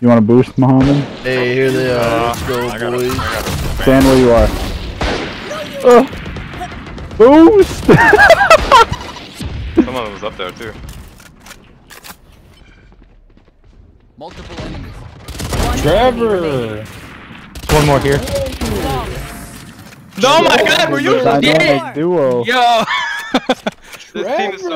You want to boost, Muhammad? Hey, here they are. Uh, Let's go, gotta, boys. Stand where you are. Uh, boost! Someone was up there too. Multiple enemies. Trevor! One more here. Oh my god, were you Dynamic dead? duo. Yo! This team is so